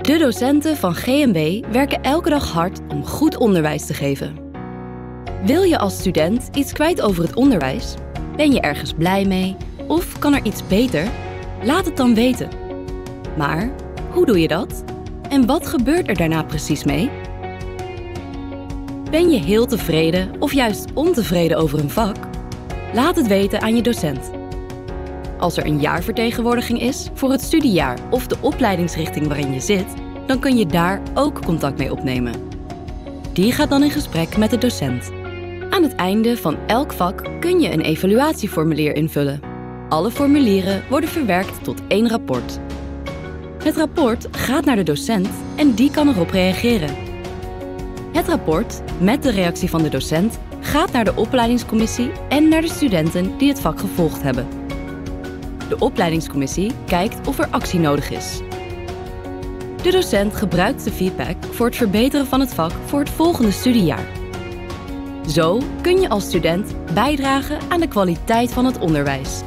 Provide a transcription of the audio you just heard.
De docenten van GMB werken elke dag hard om goed onderwijs te geven. Wil je als student iets kwijt over het onderwijs? Ben je ergens blij mee? Of kan er iets beter? Laat het dan weten. Maar hoe doe je dat? En wat gebeurt er daarna precies mee? Ben je heel tevreden of juist ontevreden over een vak? Laat het weten aan je docent. Als er een jaarvertegenwoordiging is voor het studiejaar of de opleidingsrichting waarin je zit, dan kun je daar ook contact mee opnemen. Die gaat dan in gesprek met de docent. Aan het einde van elk vak kun je een evaluatieformulier invullen. Alle formulieren worden verwerkt tot één rapport. Het rapport gaat naar de docent en die kan erop reageren. Het rapport, met de reactie van de docent, gaat naar de opleidingscommissie en naar de studenten die het vak gevolgd hebben. De opleidingscommissie kijkt of er actie nodig is. De docent gebruikt de feedback voor het verbeteren van het vak voor het volgende studiejaar. Zo kun je als student bijdragen aan de kwaliteit van het onderwijs.